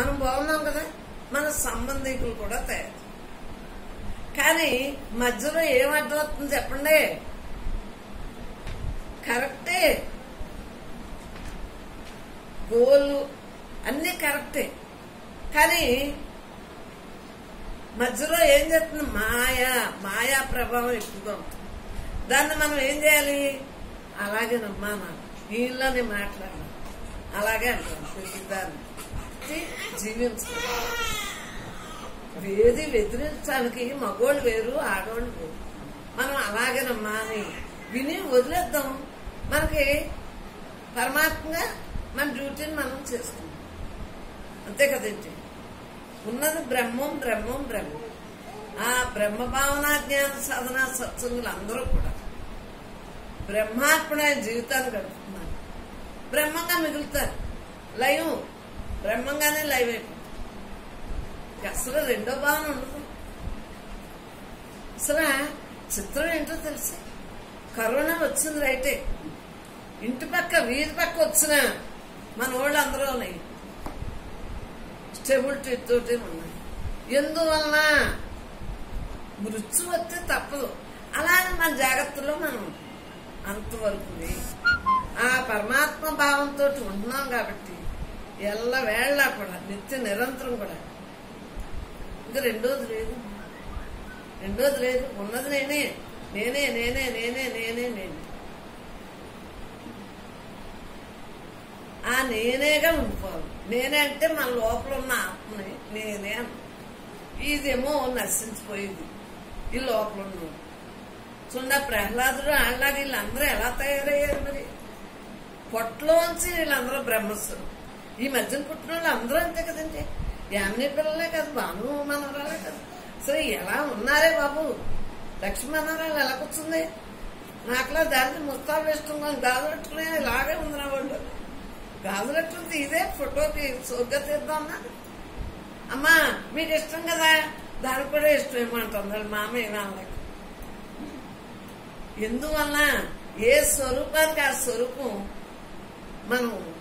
మనం బాగున్నాం కదా? మన సంబంధికులు కూడా తయారు. కానీ మధ్యలో ఏం అర్థమవుతుంది చెప్పండి? కరెక్టే. గోలు అన్నీ కరెక్టే. కానీ మధ్యలో ఏం చేస్తుంది? మాయా మాయా ప్రభావం ఎక్కువగా ఉంటుంది. దాన్ని మనం ఏం చేయాలి? అలాగే నమ్మా నమ్మాను వీళ్ళని మాట్లాడాలి. అలాగే అంటాం ప్రతిదాన్ని జీవించాలి వేది వ్యతిరేకించడానికి మగోళ్ళు వేరు ఆడవాళ్ళు వేరు. మనం అలాగేనమ్మా అని విని వదిలేద్దాం. మనకి పరమాత్మగా మన డ్యూటీని మనం చేసుకుంటాం అంతే కదండి. ఉన్నది బ్రహ్మం బ్రహ్మం బ్రహ్మం. ఆ బ్రహ్మ భావన జ్ఞాన సాధన సత్సంగులు అందరూ కూడా బ్రహ్మార్పణ జీవితాన్ని గడుపుతున్నారు. బ్రహ్మంగా మిగులుతారు. లయం బ్రహ్మంగానే లైవ్ అయిపోయింది అసలు రెండో భావన ఉండదు. అసలు చిత్రం ఏంటో తెలుసా? కరోనా వచ్చింది రైటే. ఇంటి పక్క వీధి పక్క వచ్చిన మన వాళ్ళు అందరూ ఉన్నాయి. స్టెబిలిటీ తోటి ఉన్నాయి. ఎందువలన? మృత్యు వస్తే తప్పదు. అలాగే మన జాగ్రత్తలో మనం అంతవరకు ఆ పరమాత్మ భావంతో ఉంటున్నాం కాబట్టి ఎల్ల వేళ్ళ కూడా నిత్య నిరంతరం కూడా. ఇంకా రెండోది లేదు. రెండోది లేదు. ఉన్నది నేనే. నేనే నేనే నేనే నేనే నేనే. ఆ నేనేగా ఉండిపోవాలి. నేనే అంటే మన లోపల ఉన్న ఆత్మని. నేనే ఇదేమో నశించిపోయింది. ఈ లోపల ఉన్న చూడ ప్రహ్లాదుడు అలాగే వీళ్ళందరూ ఎలా తయారయ్యారు మరి? పొట్టలోంచి వీళ్ళందరూ బ్రహ్మస్వరం ఈ మధ్యన పుట్టిన వాళ్ళు అందరూ అంతే కదండి. యామిని పిల్లలే కదా భాను మనవరాలే కదా. సరే ఎలా ఉన్నారే బాబు? లక్ష్మీ మనవరాలు ఎలా కూర్చుంది? నాకులా దాన్ని ముస్తాబు వేసుకున్నాం గాజులు ఇలాగే ఉంది నా వాళ్ళు. గాజులు పెట్టుకుంది ఇదే ఫోటోకి సోగ్గా తీద్దామన్నా? అమ్మా మీకు ఇష్టం కదా? దానికి కూడా ఇష్టం ఏమంటుంది వాళ్ళ మామ ఏమనలేక ఎందువల్ల ఏ స్వరూపానికి ఆ స్వరూపం మనం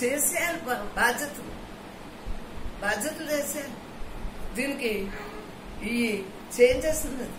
చేసేయాలి బాధ్యతలు బాధ్యతలు చేసేయాలి దీనికి ఈ చేంజెస్ ఉన్నది.